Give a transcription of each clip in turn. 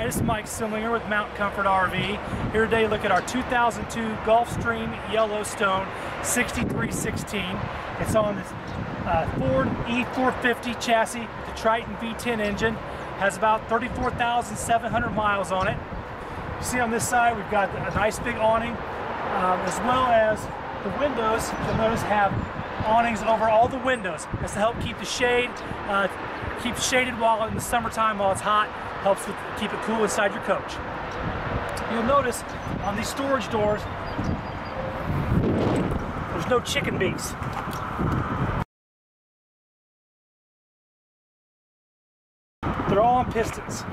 Hi, this is Mike Sindlinger with Mount Comfort RV. Here today look at our 2002 Gulfstream Yellowstone 6316. It's on this uh, Ford E450 chassis the Triton V10 engine. Has about 34,700 miles on it. You see on this side we've got a nice big awning um, as well as the windows you'll notice have awnings over all the windows. That's to help keep the shade, uh, keep shaded while in the summertime while it's hot helps with, keep it cool inside your coach. You'll notice on these storage doors, there's no chicken beaks. They're all on pistons.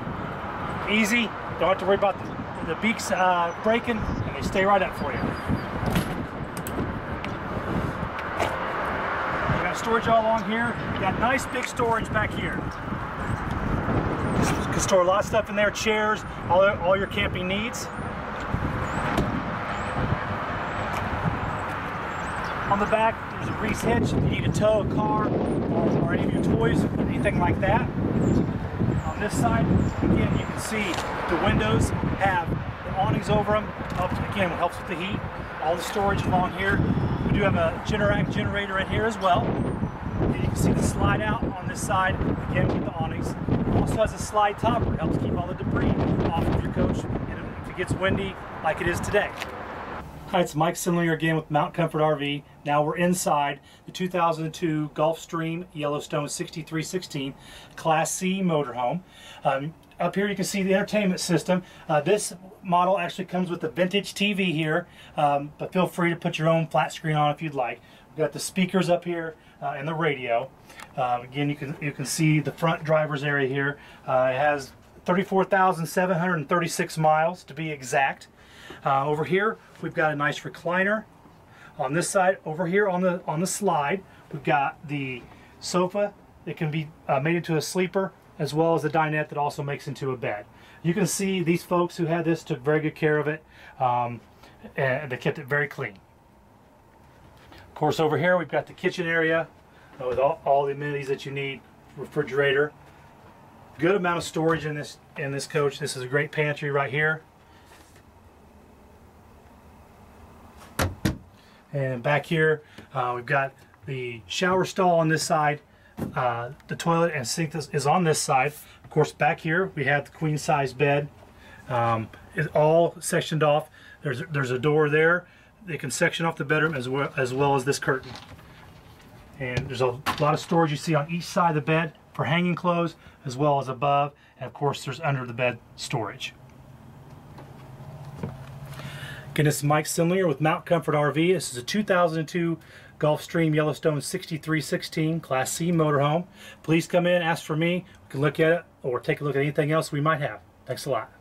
Easy, don't have to worry about the, the beaks uh, breaking, and they stay right up for you. We got storage all along here. Got nice big storage back here can store a lot of stuff in there, chairs, all, all your camping needs. On the back, there's a Reese hitch if you need to tow a car or, or any of your toys, anything like that. On this side, again, you can see the windows have the awnings over them. Helps, again, helps with the heat. All the storage along here. We do have a Generac generator in here as well. And you can see the slide out on this side, again with the awnings It also has a slide topper. It helps keep all the debris off of your coach if it gets windy like it is today. Hi, it's Mike Sindlinger again with Mount Comfort RV. Now we're inside the 2002 Gulfstream Yellowstone 6316 Class C motorhome. Um, up here you can see the entertainment system. Uh, this model actually comes with a vintage TV here, um, but feel free to put your own flat screen on if you'd like. We've got the speakers up here uh, and the radio. Uh, again, you can you can see the front driver's area here. Uh, it has 34,736 miles to be exact. Uh, over here, we've got a nice recliner. On this side, over here on the on the slide, we've got the sofa that can be uh, made into a sleeper, as well as the dinette that also makes into a bed. You can see these folks who had this took very good care of it, um, and they kept it very clean. Of course, over here we've got the kitchen area with all, all the amenities that you need. Refrigerator, good amount of storage in this in this coach. This is a great pantry right here. And back here, uh, we've got the shower stall on this side. Uh, the toilet and sink is on this side. Of course, back here we have the queen size bed. Um, it's all sectioned off. There's there's a door there. They can section off the bedroom as well as well as this curtain. And there's a lot of storage you see on each side of the bed for hanging clothes as well as above. And of course, there's under the bed storage. Again, this is Mike Sindlinger with Mount Comfort RV. This is a 2002 Gulfstream Yellowstone 6316 Class C motorhome. Please come in, ask for me. We can look at it or take a look at anything else we might have. Thanks a lot.